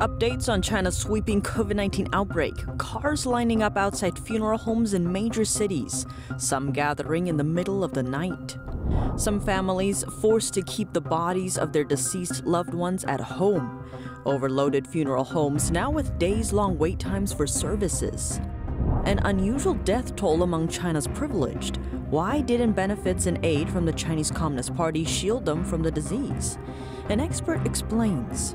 Updates on China's sweeping COVID 19 outbreak. Cars lining up outside funeral homes in major cities, some gathering in the middle of the night. Some families forced to keep the bodies of their deceased loved ones at home. Overloaded funeral homes now with days long wait times for services. An unusual death toll among China's privileged. Why didn't benefits and aid from the Chinese Communist Party shield them from the disease? An expert explains.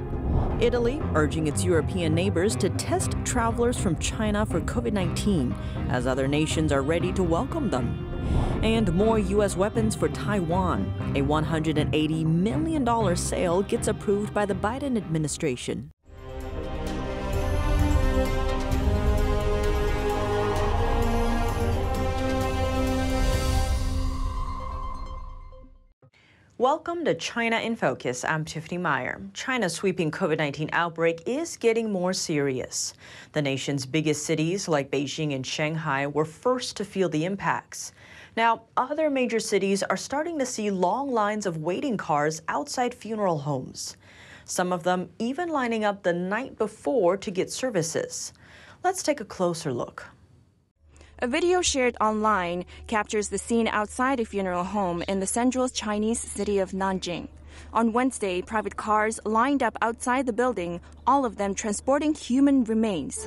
Italy urging its European neighbors to test travelers from China for COVID 19 as other nations are ready to welcome them. And more U.S. weapons for Taiwan. A $180 million sale gets approved by the Biden administration. Welcome to China in Focus. I'm Tiffany Meyer. China's sweeping COVID 19 outbreak is getting more serious. The nation's biggest cities, like Beijing and Shanghai, were first to feel the impacts. Now, other major cities are starting to see long lines of waiting cars outside funeral homes. Some of them even lining up the night before to get services. Let's take a closer look. A video shared online captures the scene outside a funeral home in the central Chinese city of Nanjing. On Wednesday, private cars lined up outside the building, all of them transporting human remains.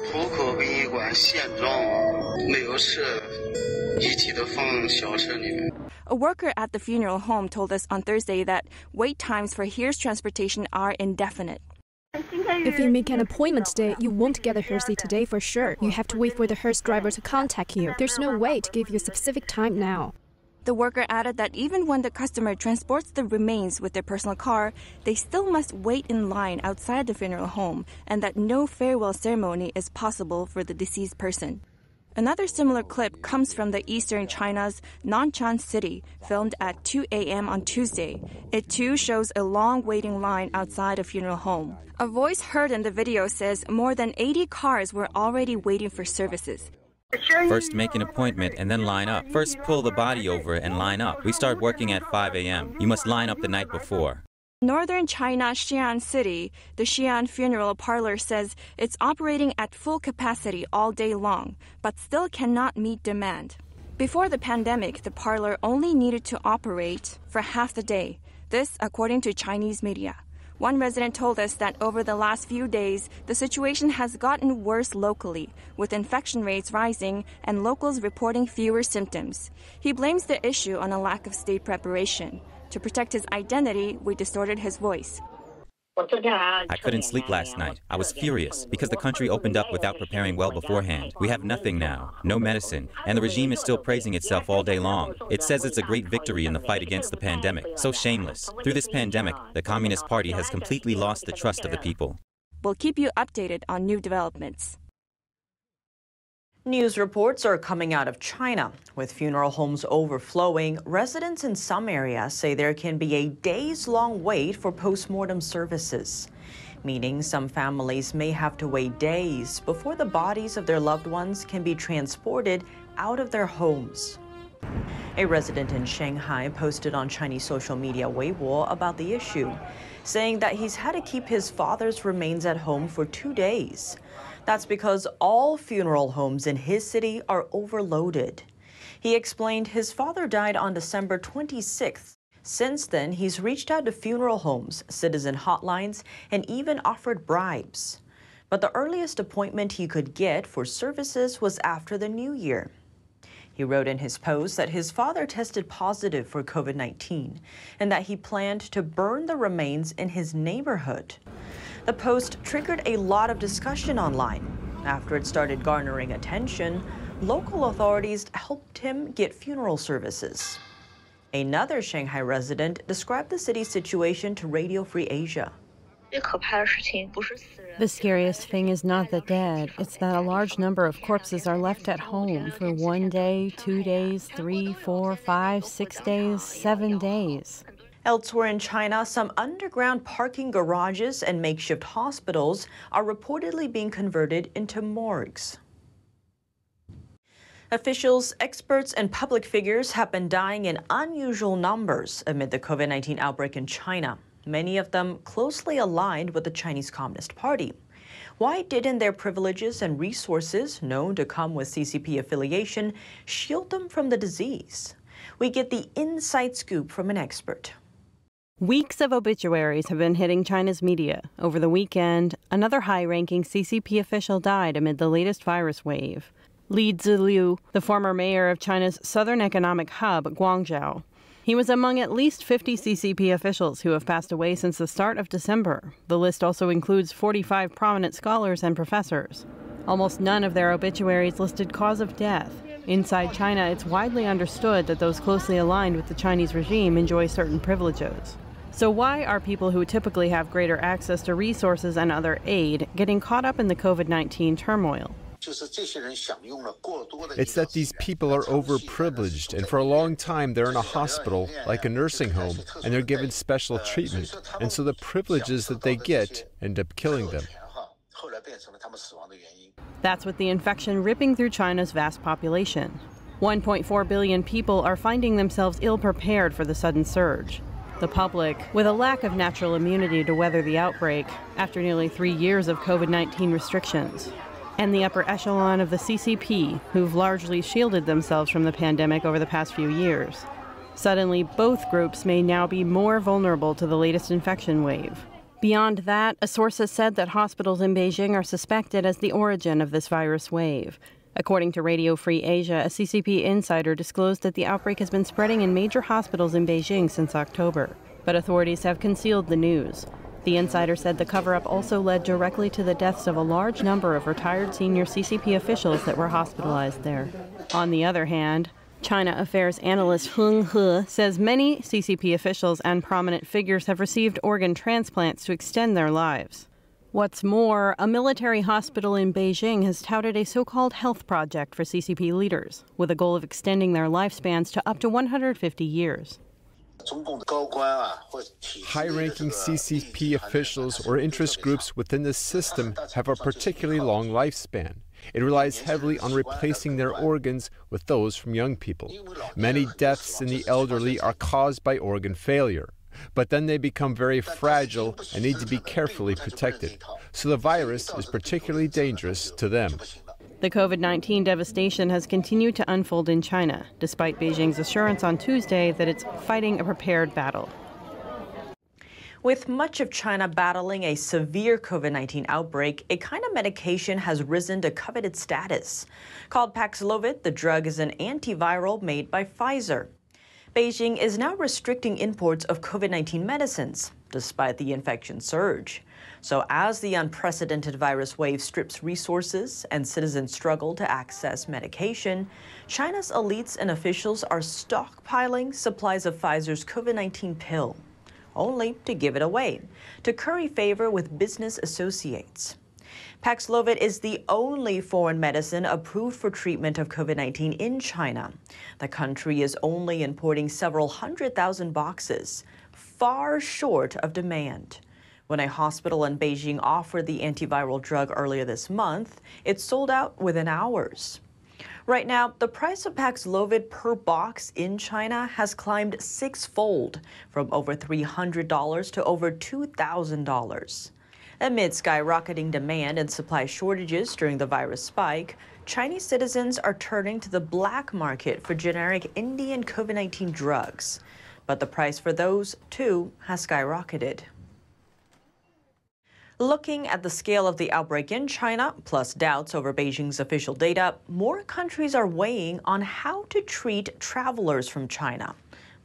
A worker at the funeral home told us on Thursday that wait times for hearse transportation are indefinite. If you make an appointment today, you won't get a hearse today for sure. You have to wait for the hearse driver to contact you. There's no way to give you a specific time now. The worker added that even when the customer transports the remains with their personal car, they still must wait in line outside the funeral home and that no farewell ceremony is possible for the deceased person. Another similar clip comes from the eastern China's Nanshan city, filmed at 2 a.m. on Tuesday. It too shows a long waiting line outside a funeral home. A voice heard in the video says more than 80 cars were already waiting for services. First, make an appointment and then line up. First, pull the body over and line up. We start working at 5 a.m. You must line up the night before. Northern China Xi'an City, the Xi'an Funeral Parlor says it's operating at full capacity all day long, but still cannot meet demand. Before the pandemic, the parlor only needed to operate for half the day. This, according to Chinese media. One resident told us that over the last few days, the situation has gotten worse locally, with infection rates rising and locals reporting fewer symptoms. He blames the issue on a lack of state preparation. To protect his identity, we distorted his voice. I couldn't sleep last night. I was furious because the country opened up without preparing well beforehand. We have nothing now, no medicine, and the regime is still praising itself all day long. It says it's a great victory in the fight against the pandemic. So shameless. Through this pandemic, the Communist Party has completely lost the trust of the people. We'll keep you updated on new developments. News reports are coming out of China. With funeral homes overflowing, residents in some areas say there can be a days long wait for postmortem services, meaning some families may have to wait days before the bodies of their loved ones can be transported out of their homes. A resident in Shanghai posted on Chinese social media Weibo about the issue, saying that he's had to keep his father's remains at home for two days. That's because all funeral homes in his city are overloaded. He explained his father died on December 26th. Since then, he's reached out to funeral homes, citizen hotlines, and even offered bribes. But the earliest appointment he could get for services was after the new year. He wrote in his post that his father tested positive for COVID 19 and that he planned to burn the remains in his neighborhood. The post triggered a lot of discussion online. After it started garnering attention, local authorities helped him get funeral services. Another Shanghai resident described the city's situation to Radio Free Asia. The scariest thing is not the dead, it's that a large number of corpses are left at home for one day, two days, three, four, five, six days, seven days. Elsewhere in China, some underground parking garages and makeshift hospitals are reportedly being converted into morgues. Officials, experts, and public figures have been dying in unusual numbers amid the COVID 19 outbreak in China, many of them closely aligned with the Chinese Communist Party. Why didn't their privileges and resources, known to come with CCP affiliation, shield them from the disease? We get the inside scoop from an expert. Weeks of obituaries have been hitting China's media. Over the weekend, another high ranking CCP official died amid the latest virus wave. Li Ziliu, the former mayor of China's southern economic hub, Guangzhou. He was among at least 50 CCP officials who have passed away since the start of December. The list also includes 45 prominent scholars and professors. Almost none of their obituaries listed cause of death. Inside China, it's widely understood that those closely aligned with the Chinese regime enjoy certain privileges. So, why are people who typically have greater access to resources and other aid getting caught up in the COVID 19 turmoil? It's that these people are overprivileged, and for a long time they're in a hospital, like a nursing home, and they're given special treatment. And so the privileges that they get end up killing them. That's with the infection ripping through China's vast population. 1.4 billion people are finding themselves ill prepared for the sudden surge. The public, with a lack of natural immunity to weather the outbreak after nearly three years of COVID 19 restrictions, and the upper echelon of the CCP, who've largely shielded themselves from the pandemic over the past few years. Suddenly, both groups may now be more vulnerable to the latest infection wave. Beyond that, a source has said that hospitals in Beijing are suspected as the origin of this virus wave. According to Radio Free Asia, a CCP insider disclosed that the outbreak has been spreading in major hospitals in Beijing since October. But authorities have concealed the news. The insider said the cover up also led directly to the deaths of a large number of retired senior CCP officials that were hospitalized there. On the other hand, China affairs analyst Heng He says many CCP officials and prominent figures have received organ transplants to extend their lives. What's more, a military hospital in Beijing has touted a so called health project for CCP leaders, with a goal of extending their lifespans to up to 150 years. High ranking CCP officials or interest groups within the system have a particularly long lifespan. It relies heavily on replacing their organs with those from young people. Many deaths in the elderly are caused by organ failure, but then they become very fragile and need to be carefully protected. So the virus is particularly dangerous to them. The COVID 19 devastation has continued to unfold in China, despite Beijing's assurance on Tuesday that it's fighting a prepared battle. With much of China battling a severe COVID 19 outbreak, a kind of medication has risen to coveted status. Called Paxlovid, the drug is an antiviral made by Pfizer. Beijing is now restricting imports of COVID 19 medicines, despite the infection surge. So, as the unprecedented virus wave strips resources and citizens struggle to access medication, China's elites and officials are stockpiling supplies of Pfizer's COVID 19 pill, only to give it away, to curry favor with business associates. Paxlovid is the only foreign medicine approved for treatment of COVID 19 in China. The country is only importing several hundred thousand boxes, far short of demand. When a hospital in Beijing offered the antiviral drug earlier this month, it sold out within hours. Right now, the price of Paxlovid per box in China has climbed sixfold, from over $300 to over $2,000. Amid skyrocketing demand and supply shortages during the virus spike, Chinese citizens are turning to the black market for generic Indian COVID 19 drugs. But the price for those, too, has skyrocketed. Looking at the scale of the outbreak in China, plus doubts over Beijing's official data, more countries are weighing on how to treat travelers from China.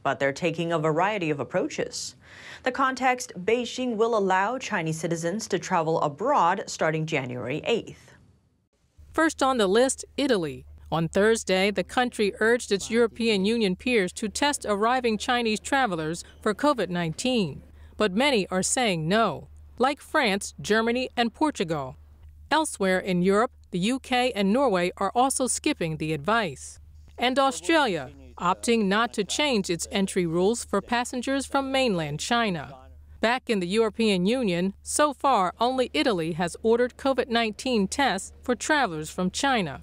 But they're taking a variety of approaches. The context Beijing will allow Chinese citizens to travel abroad starting January 8th. First on the list, Italy. On Thursday, the country urged its European Union peers to test arriving Chinese travelers for COVID 19. But many are saying no like France, Germany, and Portugal. Elsewhere in Europe, the UK and Norway are also skipping the advice. And Australia, opting not to change its entry rules for passengers from mainland China. Back in the European Union, so far only Italy has ordered COVID 19 tests for travelers from China.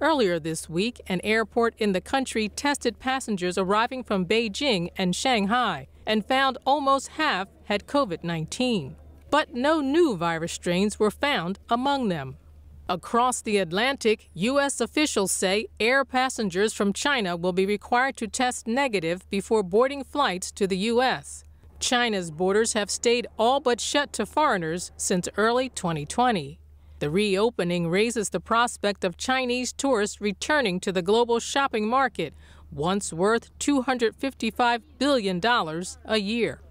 Earlier this week, an airport in the country tested passengers arriving from Beijing and Shanghai and found almost half had COVID 19. But no new virus strains were found among them. Across the Atlantic, U.S. officials say air passengers from China will be required to test negative before boarding flights to the U.S. China's borders have stayed all but shut to foreigners since early 2020. The reopening raises the prospect of Chinese tourists returning to the global shopping market, once worth $255 billion a year.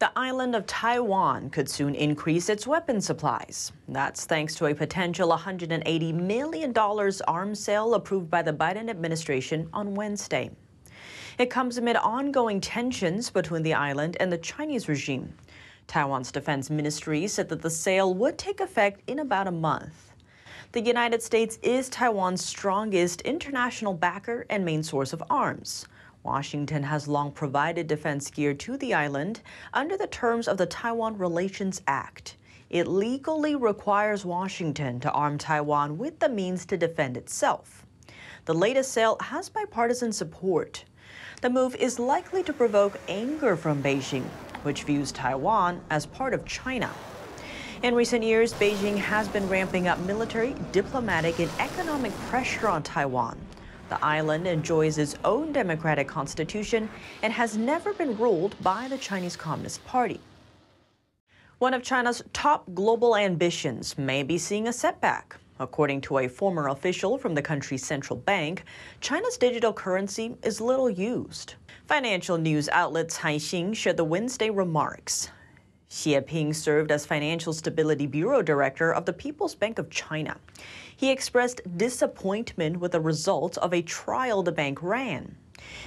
The island of Taiwan could soon increase its weapon supplies. That's thanks to a potential $180 million arms sale approved by the Biden administration on Wednesday. It comes amid ongoing tensions between the island and the Chinese regime. Taiwan's defense ministry said that the sale would take effect in about a month. The United States is Taiwan's strongest international backer and main source of arms. Washington has long provided defense gear to the island under the terms of the Taiwan Relations Act. It legally requires Washington to arm Taiwan with the means to defend itself. The latest sale has bipartisan support. The move is likely to provoke anger from Beijing, which views Taiwan as part of China. In recent years, Beijing has been ramping up military, diplomatic, and economic pressure on Taiwan. The island enjoys its own democratic constitution and has never been ruled by the Chinese Communist Party. One of China's top global ambitions may be seeing a setback. According to a former official from the country's central bank, China's digital currency is little used. Financial news outlet Caixin shared the Wednesday remarks. Xie Ping served as Financial Stability Bureau Director of the People's Bank of China. He expressed disappointment with the results of a trial the bank ran.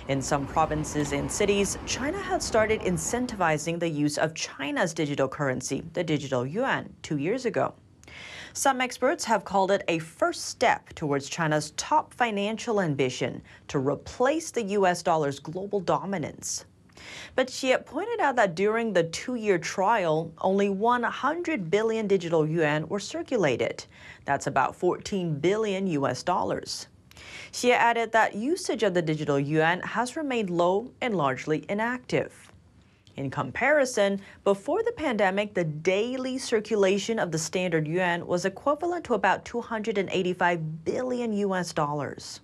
In some provinces and cities, China had started incentivizing the use of China's digital currency, the digital yuan, two years ago. Some experts have called it a first step towards China's top financial ambition to replace the U.S. dollar's global dominance. But Xie pointed out that during the two year trial, only 100 billion digital yuan were circulated. That's about 14 billion US dollars. Xie added that usage of the digital yuan has remained low and largely inactive. In comparison, before the pandemic, the daily circulation of the standard yuan was equivalent to about 285 billion US dollars.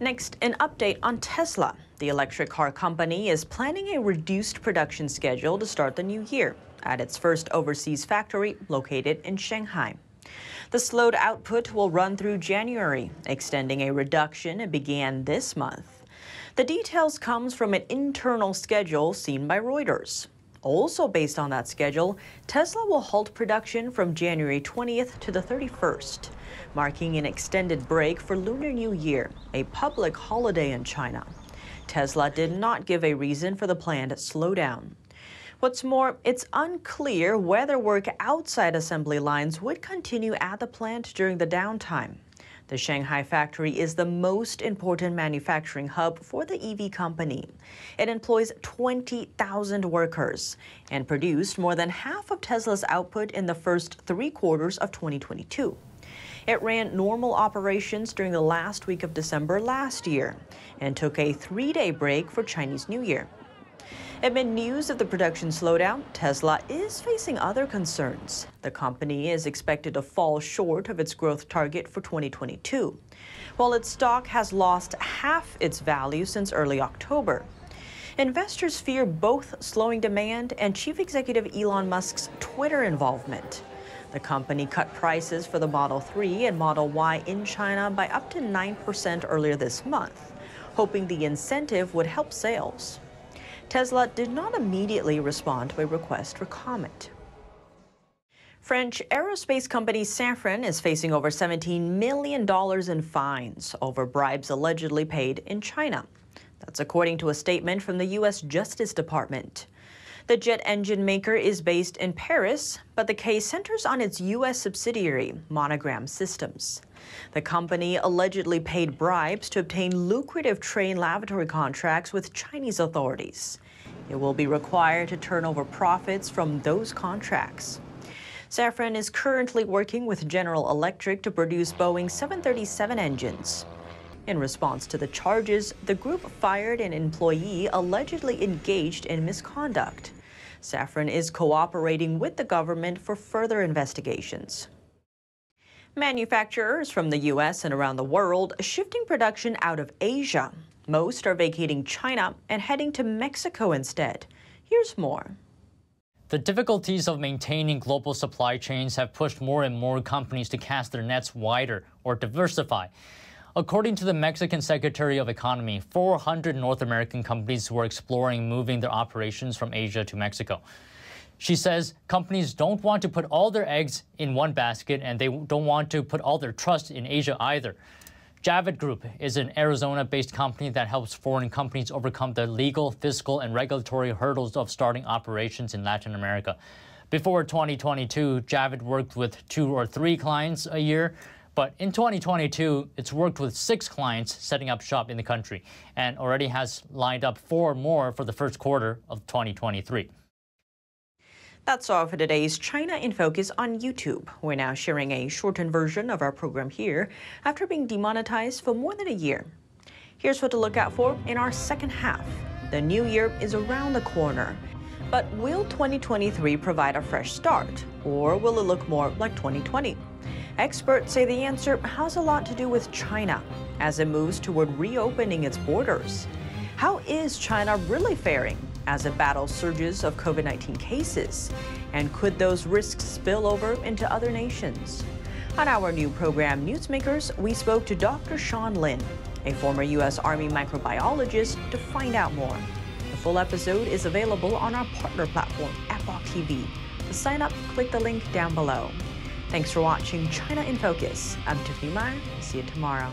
Next, an update on Tesla. The electric car company is planning a reduced production schedule to start the new year at its first overseas factory located in Shanghai. The slowed output will run through January, extending a reduction it began this month. The details comes from an internal schedule seen by Reuters. Also based on that schedule, Tesla will halt production from January 20th to the 31st marking an extended break for Lunar New Year, a public holiday in China. Tesla did not give a reason for the planned slowdown. What's more, it's unclear whether work outside assembly lines would continue at the plant during the downtime. The Shanghai factory is the most important manufacturing hub for the EV company. It employs 20,000 workers and produced more than half of Tesla's output in the first three quarters of 2022. It ran normal operations during the last week of December last year and took a three day break for Chinese New Year. Amid news of the production slowdown, Tesla is facing other concerns. The company is expected to fall short of its growth target for 2022, while its stock has lost half its value since early October. Investors fear both slowing demand and Chief Executive Elon Musk's Twitter involvement. The company cut prices for the Model 3 and Model Y in China by up to 9% earlier this month, hoping the incentive would help sales. Tesla did not immediately respond to a request for comment. French aerospace company Safran is facing over $17 million in fines over bribes allegedly paid in China. That's according to a statement from the U.S. Justice Department. The jet engine maker is based in Paris, but the case centers on its U.S. subsidiary, Monogram Systems. The company allegedly paid bribes to obtain lucrative train lavatory contracts with Chinese authorities. It will be required to turn over profits from those contracts. Safran is currently working with General Electric to produce Boeing 737 engines. In response to the charges, the group fired an employee allegedly engaged in misconduct. Safran is cooperating with the government for further investigations. Manufacturers from the U.S. and around the world shifting production out of Asia. Most are vacating China and heading to Mexico instead. Here's more. The difficulties of maintaining global supply chains have pushed more and more companies to cast their nets wider or diversify. According to the Mexican Secretary of Economy, 400 North American companies were exploring moving their operations from Asia to Mexico. She says companies don't want to put all their eggs in one basket and they don't want to put all their trust in Asia either. Javid Group is an Arizona based company that helps foreign companies overcome the legal, fiscal, and regulatory hurdles of starting operations in Latin America. Before 2022, Javid worked with two or three clients a year. But in 2022, it's worked with six clients setting up shop in the country and already has lined up four more for the first quarter of 2023. That's all for today's China in Focus on YouTube. We're now sharing a shortened version of our program here after being demonetized for more than a year. Here's what to look out for in our second half. The new year is around the corner. But will 2023 provide a fresh start, or will it look more like 2020? Experts say the answer has a lot to do with China as it moves toward reopening its borders. How is China really faring as it battles surges of COVID 19 cases? And could those risks spill over into other nations? On our new program, Newsmakers, we spoke to Dr. Sean Lin, a former U.S. Army microbiologist, to find out more. The full episode is available on our partner platform, Epoch TV. To sign up, click the link down below. Thanks for watching China in Focus. I'm Tiffany Meyer. See you tomorrow.